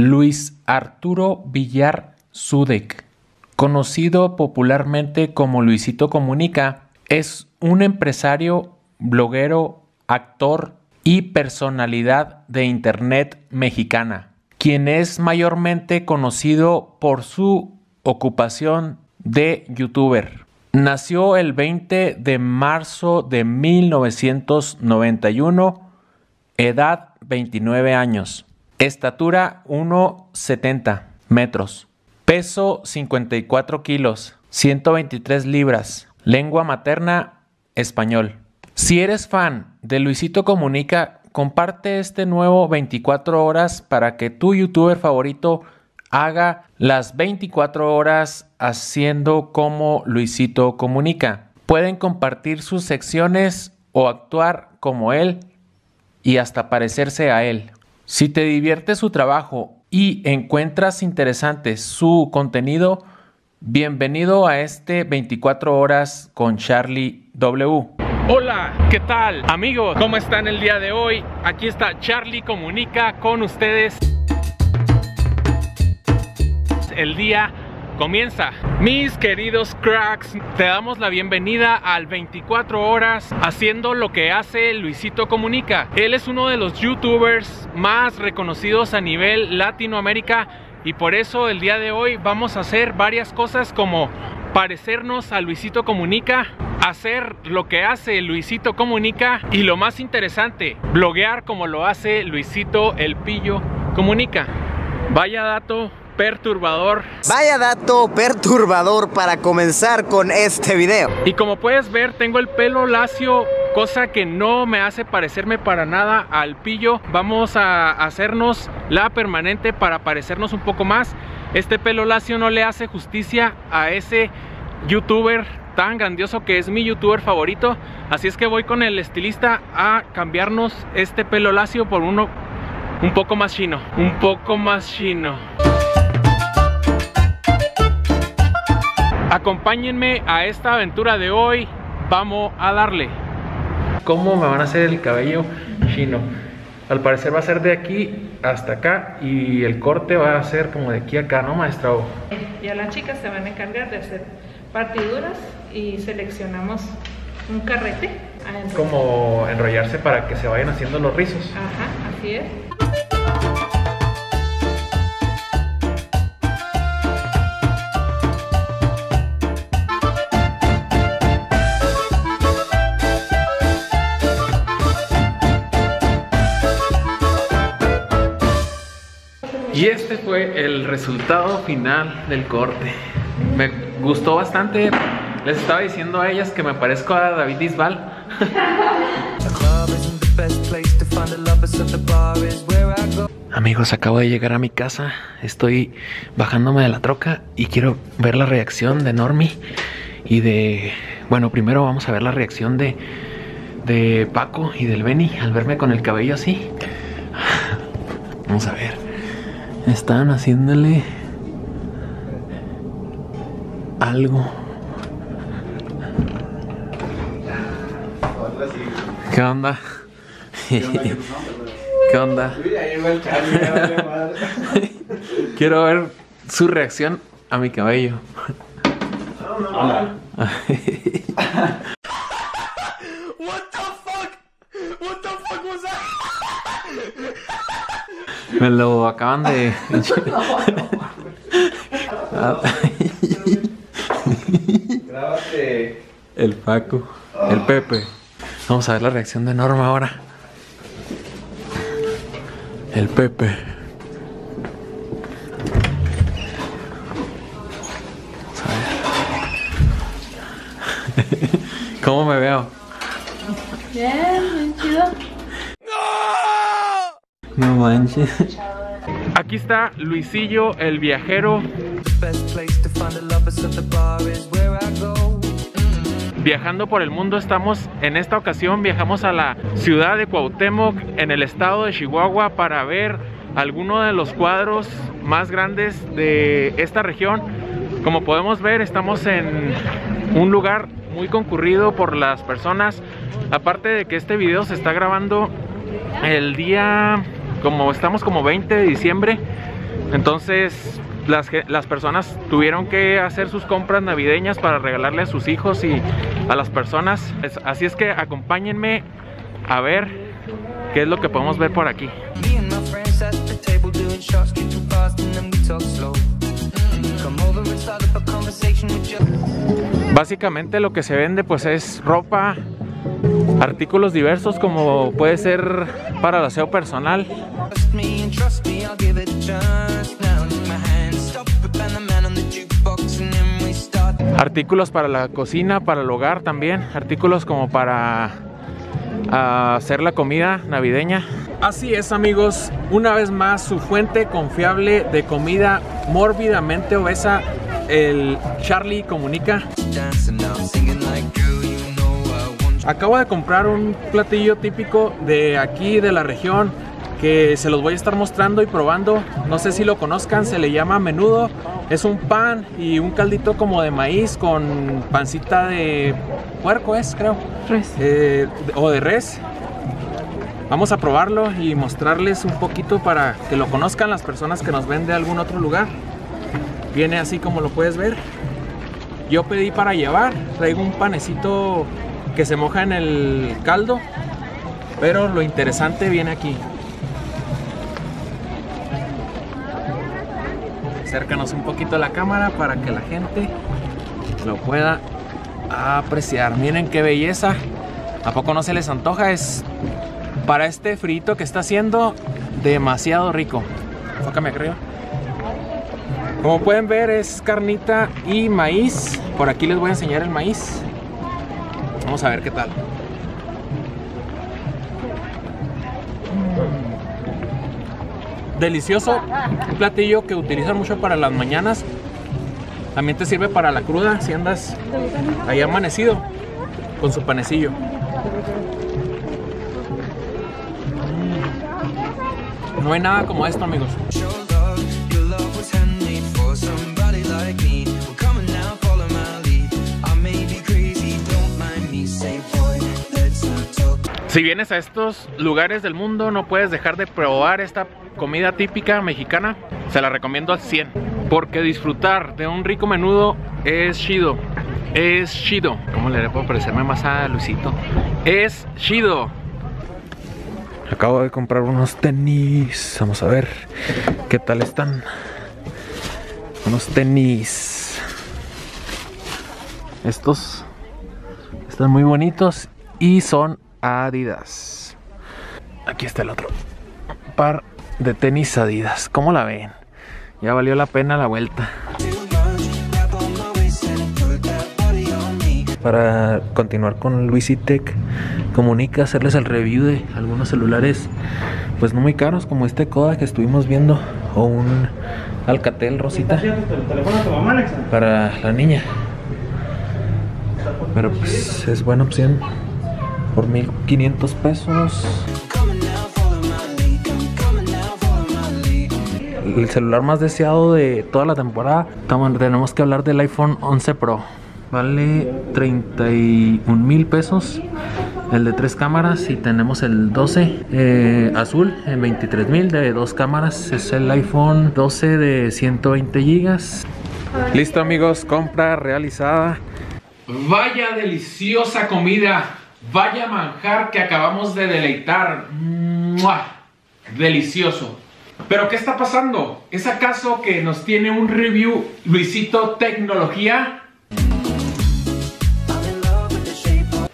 Luis Arturo Villar Zúdek, conocido popularmente como Luisito Comunica, es un empresario, bloguero, actor y personalidad de Internet mexicana, quien es mayormente conocido por su ocupación de youtuber. Nació el 20 de marzo de 1991, edad 29 años, estatura 1,70 metros, peso 54 kilos, 123 libras, lengua materna español. Si eres fan de Luisito Comunica, comparte este nuevo 24 horas para que tu youtuber favorito haga las 24 horas haciendo como Luisito comunica. Pueden compartir sus secciones o actuar como él y hasta parecerse a él. Si te divierte su trabajo y encuentras interesante su contenido, bienvenido a este 24 horas con Charlie W. Hola, ¿qué tal amigos? ¿Cómo están el día de hoy? Aquí está Charlie Comunica con ustedes el día comienza. Mis queridos cracks, te damos la bienvenida al 24 horas haciendo lo que hace Luisito Comunica. Él es uno de los youtubers más reconocidos a nivel Latinoamérica y por eso el día de hoy vamos a hacer varias cosas como parecernos a Luisito Comunica, hacer lo que hace Luisito Comunica y lo más interesante, bloguear como lo hace Luisito El Pillo Comunica. Vaya dato perturbador. Vaya dato perturbador para comenzar con este video. Y como puedes ver, tengo el pelo lacio, cosa que no me hace parecerme para nada al pillo. Vamos a hacernos la permanente para parecernos un poco más. Este pelo lacio no le hace justicia a ese youtuber tan grandioso que es mi youtuber favorito. Así es que voy con el estilista a cambiarnos este pelo lacio por uno un poco más chino. Un poco más chino. Acompáñenme a esta aventura de hoy. Vamos a darle. ¿Cómo me van a hacer el cabello chino? Al parecer va a ser de aquí hasta acá y el corte va a ser como de aquí a acá, ¿no, maestra? Ya las chicas se van a encargar de hacer partiduras y seleccionamos un carrete. Como enrollarse para que se vayan haciendo los rizos. Ajá, así es. Y este fue el resultado final del corte. Me gustó bastante. Les estaba diciendo a ellas que me parezco a David Isbal. Amigos, acabo de llegar a mi casa. Estoy bajándome de la troca y quiero ver la reacción de Normi y de. Bueno, primero vamos a ver la reacción de, de Paco y del Benny al verme con el cabello así. Vamos a ver. Están haciéndole algo. ¿Qué onda? ¿Qué onda? Quiero ver su reacción a mi cabello. Me lo acaban de. Grábate. El Paco. El Pepe. Vamos a ver la reacción de Norma ahora. El Pepe. Vamos a ver. ¿Cómo me veo? Bien, bien chido. Manches. Aquí está Luisillo, el viajero. Viajando por el mundo estamos, en esta ocasión viajamos a la ciudad de Cuauhtémoc en el estado de Chihuahua para ver algunos de los cuadros más grandes de esta región. Como podemos ver estamos en un lugar muy concurrido por las personas. Aparte de que este video se está grabando el día como estamos como 20 de diciembre Entonces las, las personas tuvieron que hacer sus compras navideñas para regalarle a sus hijos y a las personas. Así es que acompáñenme a ver qué es lo que podemos ver por aquí. Básicamente lo que se vende pues es ropa, artículos diversos como puede ser para el aseo personal. Artículos para la cocina, para el hogar también, artículos como para ah, hacer la comida navideña. Así es amigos, una vez más su fuente confiable de comida mórbidamente obesa, el Charlie Comunica. Acabo de comprar un platillo típico de aquí de la región que se los voy a estar mostrando y probando. No sé si lo conozcan, se le llama menudo. Es un pan y un caldito como de maíz con pancita de puerco, es creo. Res. Eh, o de res. Vamos a probarlo y mostrarles un poquito para que lo conozcan las personas que nos ven de algún otro lugar. Viene así como lo puedes ver. Yo pedí para llevar, traigo un panecito que se moja en el caldo, pero lo interesante viene aquí. Acércanos un poquito a la cámara para que la gente lo pueda apreciar. Miren qué belleza. ¿A poco no se les antoja? Es para este frito que está haciendo demasiado rico. Enfócame arriba. Como pueden ver es carnita y maíz. Por aquí les voy a enseñar el maíz. Vamos a ver qué tal. Delicioso, un platillo que utilizan mucho para las mañanas. También te sirve para la cruda si andas ahí amanecido con su panecillo. No hay nada como esto, amigos. Si vienes a estos lugares del mundo, no puedes dejar de probar esta comida típica mexicana. Se la recomiendo al 100. Porque disfrutar de un rico menudo es chido. Es chido. ¿Cómo le puedo parecerme más a Luisito? Es chido. Acabo de comprar unos tenis. Vamos a ver qué tal están. Unos tenis. Estos están muy bonitos y son Adidas. Aquí está el otro par de tenis Adidas. ¿Cómo la ven? Ya valió la pena la vuelta. Para continuar con Luisitec, comunica hacerles el review de algunos celulares, pues no muy caros, como este Kodak que estuvimos viendo, o un Alcatel Rosita para la niña. Pero pues es buena opción por 1500 pesos. El celular más deseado de toda la temporada. Tenemos que hablar del iPhone 11 Pro. Vale 31 mil pesos. El de tres cámaras y tenemos el 12 eh, azul en 23 mil de dos cámaras. Es el iPhone 12 de 120 gigas. Listo amigos, compra realizada. Vaya deliciosa comida. Vaya manjar que acabamos de deleitar. Delicioso. Pero ¿qué está pasando? ¿Es acaso que nos tiene un review Luisito Tecnología?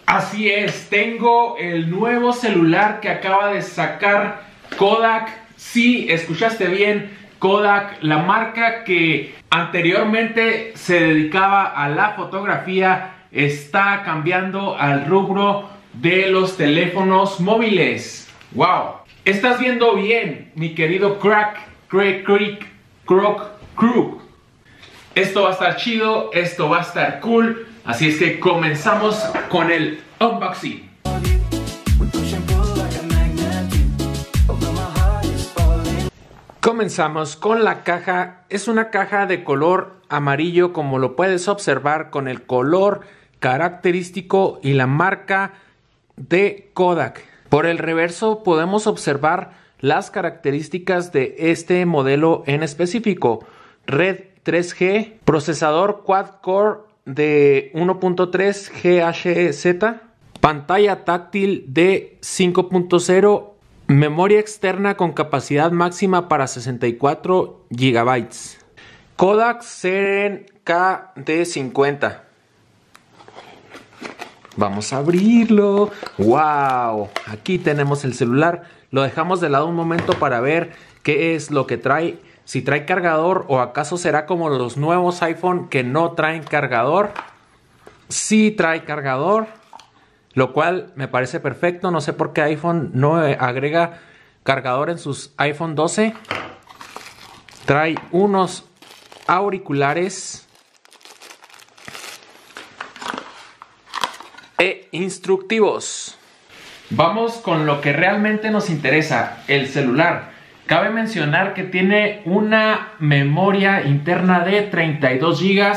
Así es, tengo el nuevo celular que acaba de sacar Kodak. Sí, escuchaste bien, Kodak, la marca que anteriormente se dedicaba a la fotografía está cambiando al rubro de los teléfonos móviles. ¡Wow! Estás viendo bien, mi querido crack, crack, creek, croc, crook. Esto va a estar chido, esto va a estar cool. Así es que comenzamos con el unboxing. Comenzamos con la caja. Es una caja de color amarillo como lo puedes observar con el color característico y la marca de Kodak. Por el reverso podemos observar las características de este modelo en específico. Red 3G, procesador quad-core de 1.3 GHz, pantalla táctil de 5.0, memoria externa con capacidad máxima para 64 GB, Kodak Seren KD50. Vamos a abrirlo. ¡Wow! Aquí tenemos el celular. Lo dejamos de lado un momento para ver qué es lo que trae. Si trae cargador o acaso será como los nuevos iPhone que no traen cargador. Sí trae cargador, lo cual me parece perfecto. No sé por qué iPhone no agrega cargador en sus iPhone 12. Trae unos auriculares e instructivos. Vamos con lo que realmente nos interesa, el celular. Cabe mencionar que tiene una memoria interna de 32 GB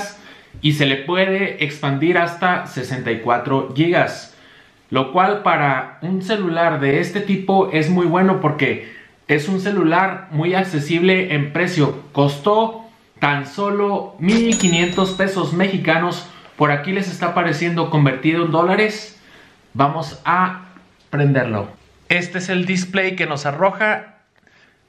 y se le puede expandir hasta 64 GB. Lo cual para un celular de este tipo es muy bueno porque es un celular muy accesible en precio. Costó tan solo 1.500 pesos mexicanos por aquí les está apareciendo convertido en dólares. Vamos a prenderlo. Este es el display que nos arroja.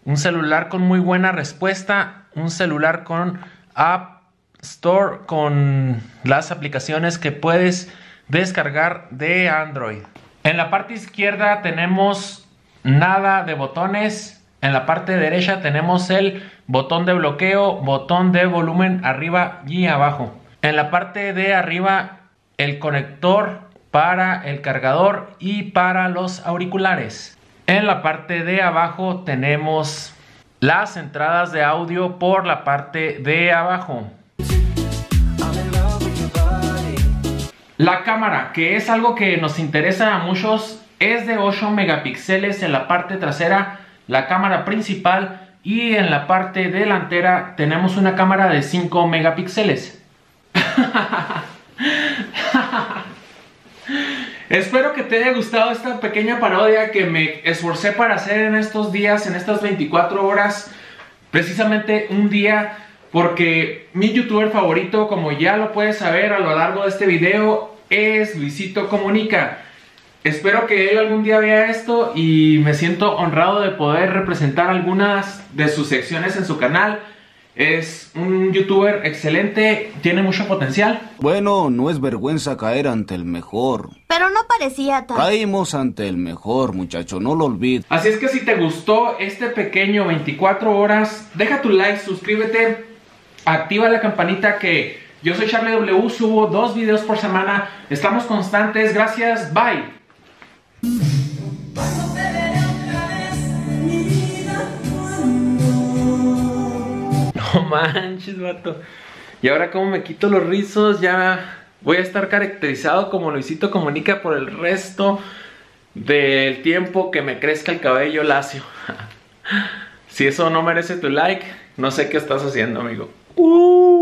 Un celular con muy buena respuesta. Un celular con App Store con las aplicaciones que puedes descargar de Android. En la parte izquierda tenemos nada de botones. En la parte derecha tenemos el botón de bloqueo, botón de volumen arriba y abajo. En la parte de arriba el conector para el cargador y para los auriculares. En la parte de abajo tenemos las entradas de audio por la parte de abajo. La cámara, que es algo que nos interesa a muchos, es de 8 megapíxeles en la parte trasera, la cámara principal y en la parte delantera tenemos una cámara de 5 megapíxeles. Espero que te haya gustado esta pequeña parodia que me esforcé para hacer en estos días, en estas 24 horas. Precisamente un día porque mi youtuber favorito, como ya lo puedes saber a lo largo de este video, es Luisito Comunica. Espero que él algún día vea esto y me siento honrado de poder representar algunas de sus secciones en su canal. Es un youtuber excelente, tiene mucho potencial. Bueno, no es vergüenza caer ante el mejor. Pero no parecía tan... Caímos ante el mejor, muchacho, no lo olvides. Así es que si te gustó este pequeño 24 horas, deja tu like, suscríbete, activa la campanita que yo soy Charlie W, subo dos videos por semana, estamos constantes, gracias, bye. No manches, vato. Y ahora como me quito los rizos, ya voy a estar caracterizado como Luisito Comunica por el resto del tiempo que me crezca el cabello lacio. si eso no merece tu like, no sé qué estás haciendo, amigo. 哦。